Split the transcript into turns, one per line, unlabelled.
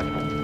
Friendly.